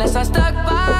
unless I stuck by